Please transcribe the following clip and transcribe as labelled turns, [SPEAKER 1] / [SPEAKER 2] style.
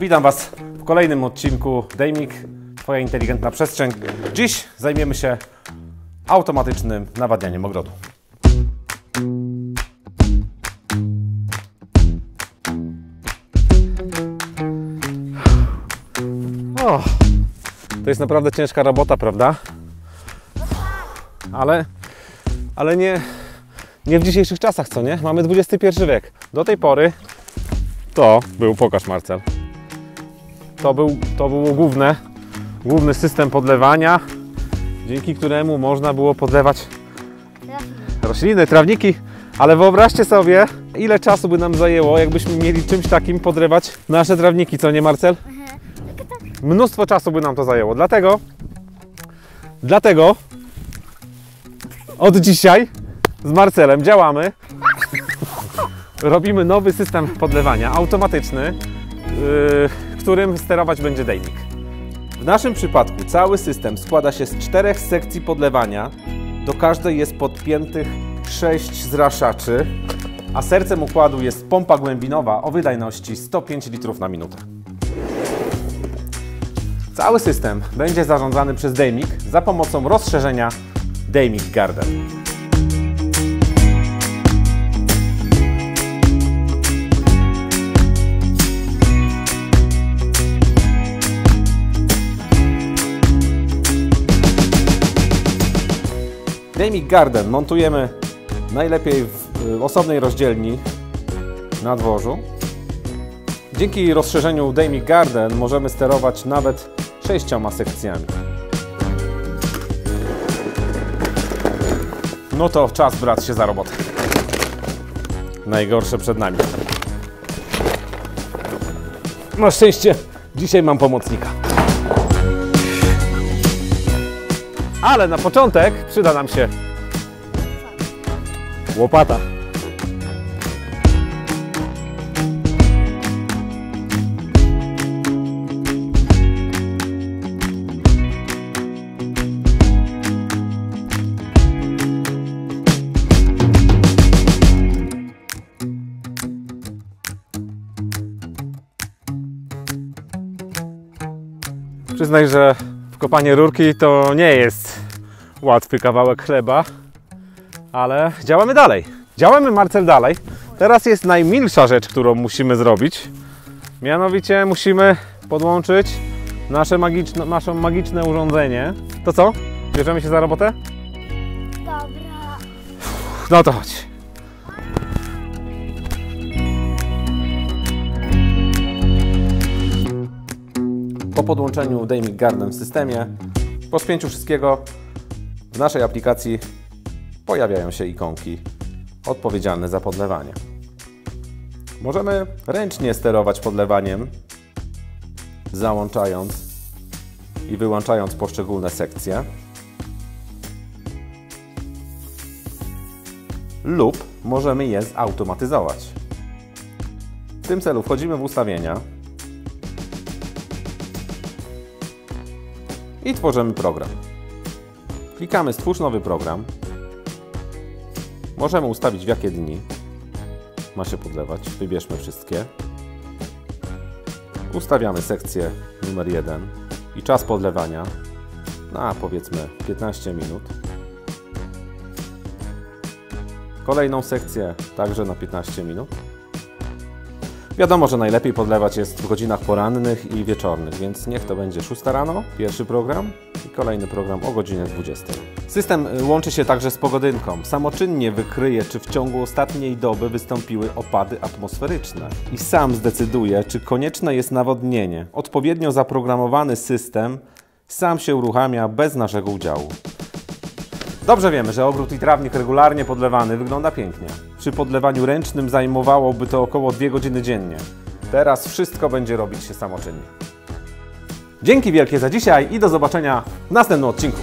[SPEAKER 1] Witam Was w kolejnym odcinku Dejmik, Twoja inteligentna przestrzeń. Dziś zajmiemy się automatycznym nawadnianiem ogrodu. O, to jest naprawdę ciężka robota, prawda? Ale, ale nie, nie w dzisiejszych czasach, co nie? Mamy XXI wiek. Do tej pory to był, pokaż Marcel, to, był, to było główne, główny system podlewania, dzięki któremu można było podlewać rośliny, trawniki, ale wyobraźcie sobie, ile czasu by nam zajęło, jakbyśmy mieli czymś takim podlewać nasze trawniki, co nie Marcel? Mnóstwo czasu by nam to zajęło, dlatego, dlatego od dzisiaj z Marcelem działamy. Robimy nowy system podlewania automatyczny, yy, którym sterować będzie Dejnik. W naszym przypadku cały system składa się z czterech sekcji podlewania. Do każdej jest podpiętych sześć zraszaczy, a sercem układu jest pompa głębinowa o wydajności 105 litrów na minutę. Cały system będzie zarządzany przez Dejmik za pomocą rozszerzenia Dejmik Garden. Dejmik Garden montujemy najlepiej w y, osobnej rozdzielni na dworzu. Dzięki rozszerzeniu Dejmik Garden możemy sterować nawet sześcioma sekcjami. No to czas brać się za robotę. Najgorsze przed nami. Na szczęście dzisiaj mam pomocnika. Ale na początek przyda nam się łopata. Przyznaj, że wkopanie rurki to nie jest łatwy kawałek chleba, ale działamy dalej. Działamy, Marcel, dalej. Teraz jest najmilsza rzecz, którą musimy zrobić. Mianowicie musimy podłączyć nasze magiczne, nasze magiczne urządzenie. To co? Bierzemy się za robotę?
[SPEAKER 2] Dobra.
[SPEAKER 1] No to chodź. Po podłączeniu Daymic Garden w systemie, po spięciu wszystkiego, w naszej aplikacji pojawiają się ikonki odpowiedzialne za podlewanie. Możemy ręcznie sterować podlewaniem, załączając i wyłączając poszczególne sekcje. lub możemy je zautomatyzować. W tym celu wchodzimy w ustawienia i tworzymy program. Klikamy Stwórz nowy program. Możemy ustawić w jakie dni ma się podlewać. Wybierzmy wszystkie. Ustawiamy sekcję numer 1 i czas podlewania na powiedzmy 15 minut. Kolejną sekcję także na 15 minut. Wiadomo, że najlepiej podlewać jest w godzinach porannych i wieczornych, więc niech to będzie 6 rano, pierwszy program i kolejny program o godzinie 20. System y, łączy się także z pogodynką. Samoczynnie wykryje, czy w ciągu ostatniej doby wystąpiły opady atmosferyczne i sam zdecyduje, czy konieczne jest nawodnienie. Odpowiednio zaprogramowany system sam się uruchamia bez naszego udziału. Dobrze wiemy, że ogród i trawnik regularnie podlewany wygląda pięknie. Przy podlewaniu ręcznym zajmowałoby to około 2 godziny dziennie. Teraz wszystko będzie robić się samoczynnie. Dzięki wielkie za dzisiaj i do zobaczenia w następnym odcinku.